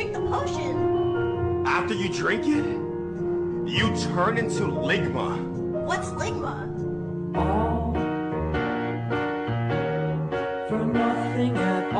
drink the potion. After you drink it, you turn into Ligma. What's Ligma? All for nothing. at all.